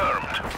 confirmed.